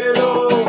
Hello.